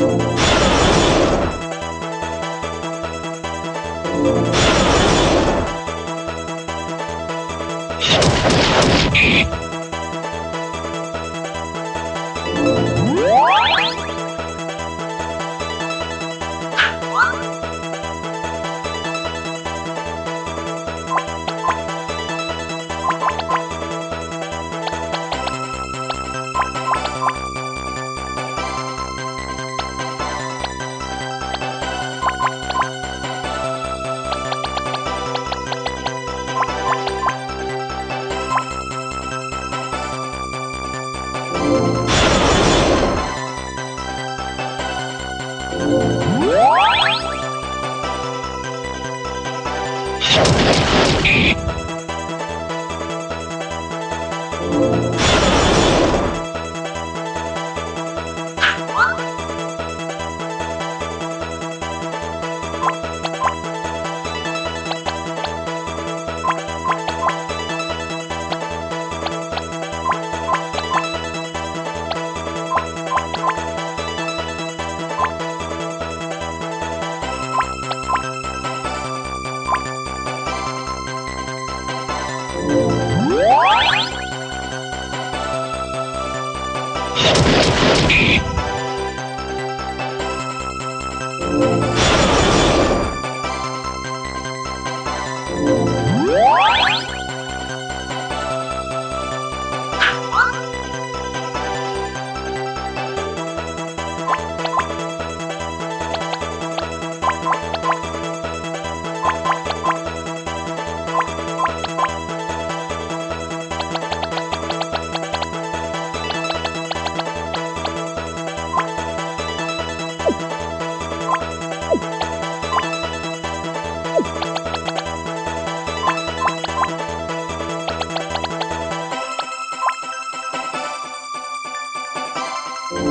You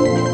you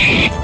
you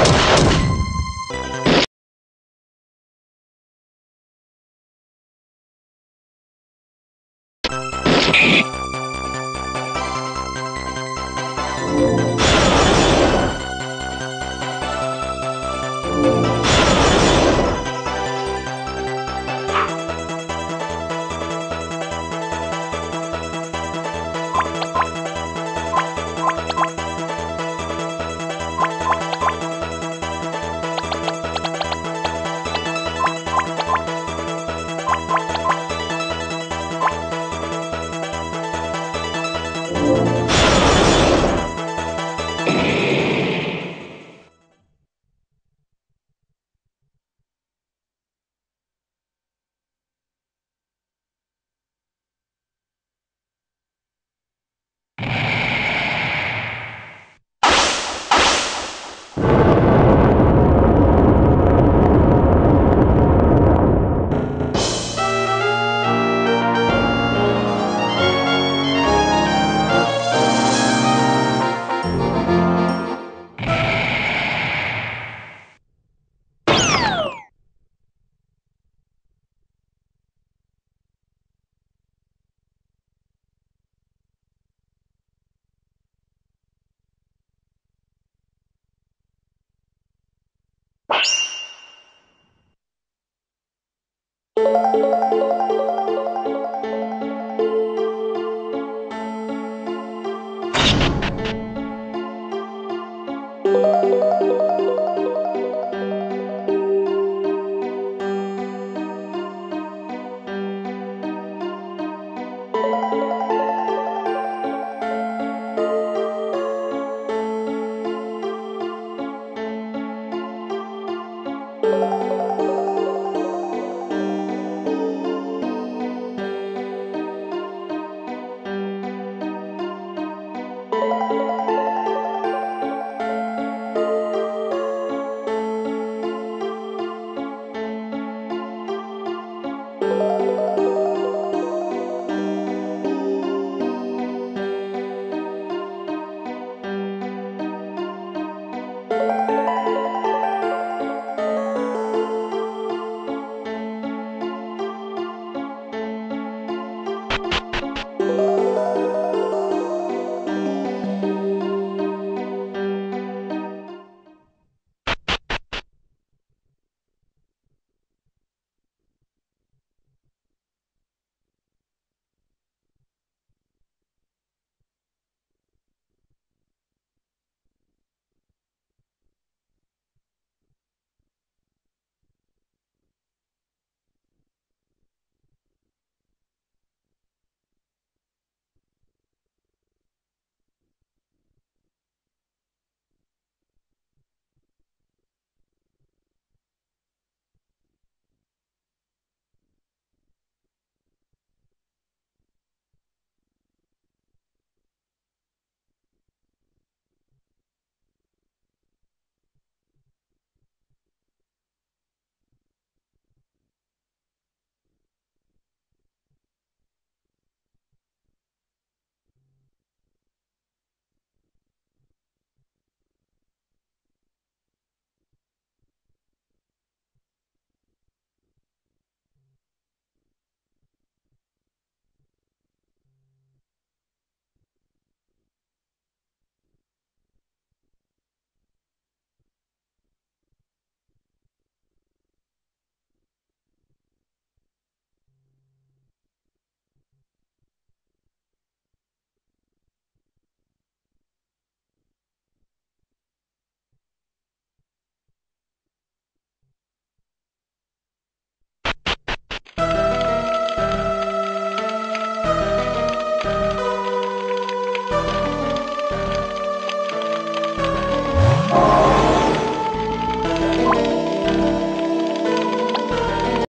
you